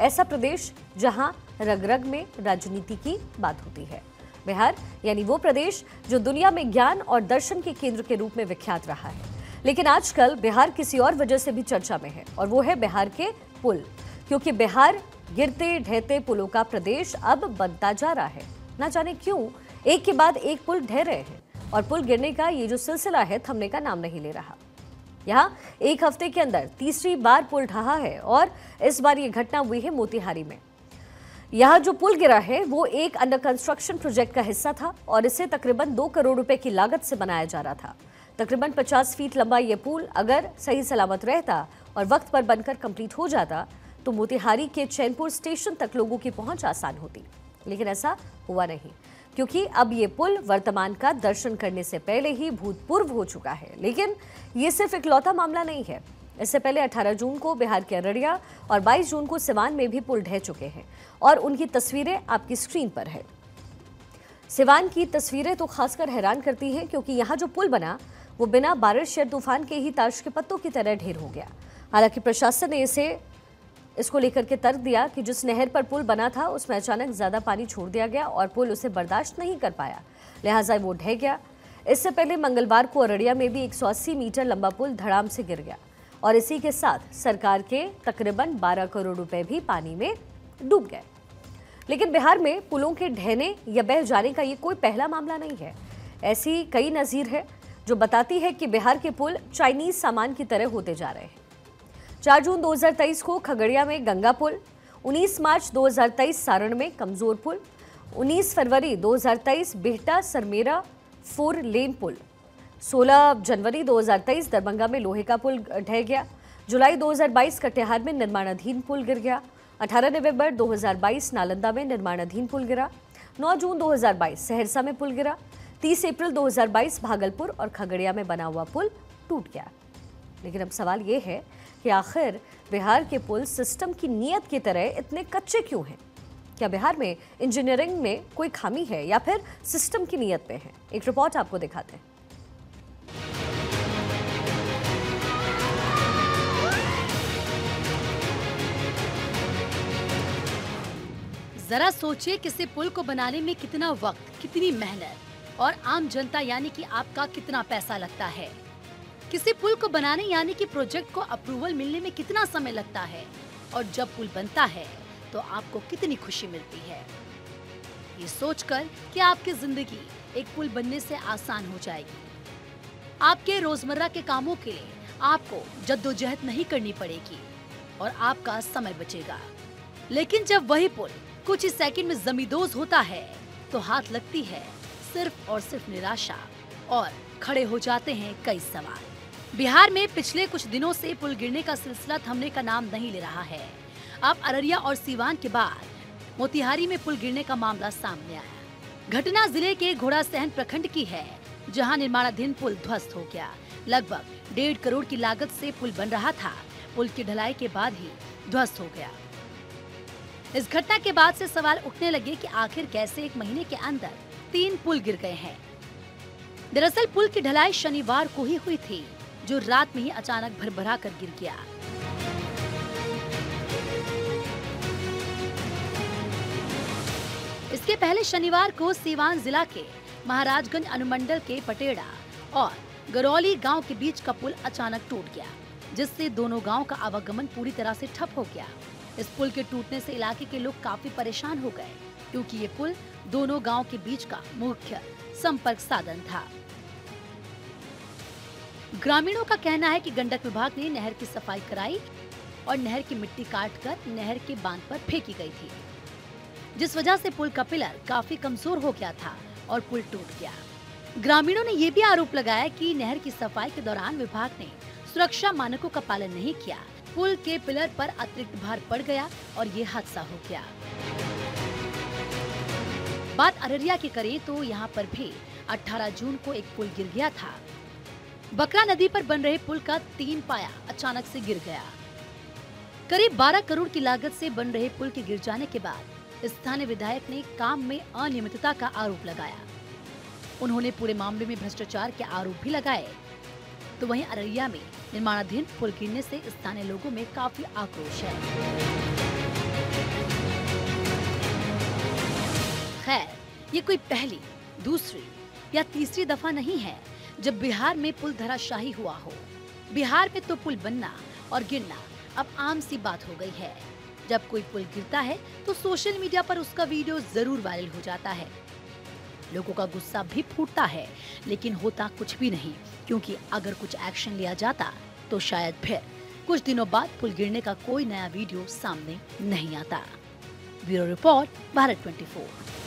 ऐसा प्रदेश जहाँ रग रग में राजनीति की बात होती है। बिहार, यानी वो प्रदेश जो दुनिया में ज्ञान और दर्शन के केंद्र के रूप में विख्यात रहा है। लेकिन आजकल बिहार किसी और वजह से भी चर्चा में है, और वो है बिहार के पुल। क्योंकि बिहार गिरते ढहते पुलों का प्रदेश अब बनता जा रहा है। ना जाने क्यों, एक के बाद एक पुल ढह रहे हैं, और पुल गिरने का ये जो सिलसिला है, थमने का नाम नहीं ले रहा। यहाँ एक हफ़्ते के अंदर तीसरी बार पुल ढहा है और इस बार ये घटना हुई है मोतिहारी में। यहाँ जो पुल गिरा है, वो एक अंडर कंस्ट्रक्शन प्रोजेक्ट का हिस्सा था और इसे तकरीबन दो करोड़ रुपए की लागत से बनाया जा रहा था। तकरीबन 50 फीट लंबा ये पुल अगर सही सलामत रहता और वक्त पर बनकर कंप्लीट हो जाता तो मोतिहारी के चैनपुर स्टेशन तक लोगों की पहुँच आसान होती। लेकिन ऐसा हुआ नहीं। क्योंकि अब ये पुल वर्तमान का दर्शन करने से पहले ही भूतपूर्व हो चुका है। लेकिन ये सिर्फ़ इकलौता मामला नहीं है। इससे पहले 18 जून को बिहार के अररिया और 22 जून को सिवान में भी पुल ढह चुके हैं और उनकी तस्वीरें आपकी स्क्रीन पर है। सिवान की तस्वीरें तो खासकर हैरान करती हैं क्योंकि यहाँ जो पुल बना, वो बिना बारिश या तूफ़ान के ही ताश के पत्तों की तरह ढेर हो गया। हालाँकि प्रशासन ने इसे इसको लेकर के तर्क दिया कि जिस नहर पर पुल बना था, उसमें अचानक ज़्यादा पानी छोड़ दिया गया और पुल उसे बर्दाश्त नहीं कर पाया। लिहाजा वो ढह गया। इससे पहले मंगलवार को अररिया में भी 180 मीटर लंबा पुल धड़ाम से गिर गया और इसी के साथ सरकार के तकरीबन 12 करोड़ रुपए भी पानी में डूब गए। लेकिन बिहार में पुलों के ढहने या बह जाने का ये कोई पहला मामला नहीं है। ऐसी कई नज़ीर है जो बताती है कि बिहार के पुल चाइनीज़ सामान की तरह होते जा रहे हैं। 4 जून 2023 को खगड़िया में गंगा पुल 19 मार्च 2023 सारण में कमज़ोर पुल 19 फरवरी 2023 बिहटा सरमेरा फोर लेन पुल। 16 जनवरी 2023 दरभंगा में लोहे का पुल ढह गया। जुलाई 2022 कटिहार में निर्माणाधीन पुल गिर गया। 18 नवंबर 2022 नालंदा में निर्माणाधीन पुल गिरा। 9 जून 2022 सहरसा में पुल गिरा। 30 अप्रैल 2022 भागलपुर और खगड़िया में बना हुआ पुल टूट गया। लेकिन अब सवाल ये है कि आखिर बिहार के पुल सिस्टम की नीयत की तरह इतने कच्चे क्यों हैं? क्या बिहार में इंजीनियरिंग में कोई खामी है या फिर सिस्टम की नीयत में है? एक रिपोर्ट आपको दिखाते हैं। जरा सोचिए किसी पुल को बनाने में कितना वक्त, कितनी मेहनत और आम जनता यानी कि आपका कितना पैसा लगता है। किसी पुल को बनाने यानी कि प्रोजेक्ट को अप्रूवल मिलने में कितना समय लगता है? और जब पुल बनता है तो आपको कितनी खुशी मिलती है? ये सोचकर कि आपकी ज़िंदगी एक पुल बनने से आसान हो जाएगी। आपके रोज़मर्रा के कामों के लिए आपको जद्दोजहद नहीं करनी पड़ेगी और आपका समय बचेगा। लेकिन जब वही पुल कुछ ही सेकंड में जमींदोज होता है तो हाथ लगती है सिर्फ़ और सिर्फ़ निराशा और खड़े हो जाते हैं कई सवाल। बिहार में पिछले कुछ दिनों से पुल गिरने का सिलसिला थमने का नाम नहीं ले रहा है। अब अररिया और सीवान के बाद मोतिहारी में पुल गिरने का मामला सामने आया। घटना ज़िले के घोड़ा सहन प्रखंड की है, जहाँ निर्माणाधीन पुल ध्वस्त हो गया। लगभग डेढ़ करोड़ की लागत से पुल बन रहा था। पुल की ढलाई के बाद ही ध्वस्त हो गया। इस घटना के बाद से सवाल उठने लगे कि आखिर कैसे एक महीने के अंदर तीन पुल गिर गए हैं। दरअसल पुल की ढलाई शनिवार को ही हुई थी। जो रात में ही अचानक भरभरा कर गिर गया। इसके पहले शनिवार को सीवान जिला के महाराजगंज अनुमंडल के पटेड़ा और गरौली गाँव के बीच का पुल अचानक टूट गया, जिससे दोनों गाँव का आवागमन पूरी तरह से ठप हो गया। इस पुल के टूटने से इलाके के लोग काफ़ी परेशान हो गए, क्योंकि ये पुल दोनों गाँव के बीच का मुख्य संपर्क साधन था। ग्रामीणों का कहना है कि गंडक विभाग ने नहर की सफ़ाई कराई और नहर की मिट्टी काटकर नहर के बाँध पर फेंकी गई थी, जिस वजह से पुल का पिलर काफ़ी कमज़ोर हो गया था और पुल टूट गया। ग्रामीणों ने ये भी आरोप लगाया कि नहर की सफ़ाई के दौरान विभाग ने सुरक्षा मानकों का पालन नहीं किया। पुल के पिलर पर अतिरिक्त भार पड़ गया और ये हादसा हो गया। बात अररिया की करें तो यहाँ पर भी 18 जून को एक पुल गिर गया था। बकरा नदी पर बन रहे पुल का तीन पाया अचानक से गिर गया। करीब 12 करोड़ की लागत से बन रहे पुल के गिर जाने के बाद स्थानीय विधायक ने काम में अनियमितता का आरोप लगाया। उन्होंने पूरे मामले में भ्रष्टाचार के आरोप भी लगाए। तो वहीं अररिया में निर्माणाधीन पुल गिरने से स्थानीय लोगों में काफ़ी आक्रोश है। खैर, ये कोई पहली, दूसरी या तीसरी दफ़ा नहीं है। जब बिहार में पुल धराशाही हुआ हो। बिहार में तो पुल बनना और गिरना अब आम सी बात हो गई है। जब कोई पुल गिरता है तो सोशल मीडिया पर उसका वीडियो ज़रूर वायरल हो जाता है। लोगों का गुस्सा भी फूटता है, लेकिन होता कुछ भी नहीं, क्योंकि अगर कुछ एक्शन लिया जाता तो शायद फिर कुछ दिनों बाद पुल गिरने का कोई नया वीडियो सामने नहीं आता। Bureau report, Bharat 24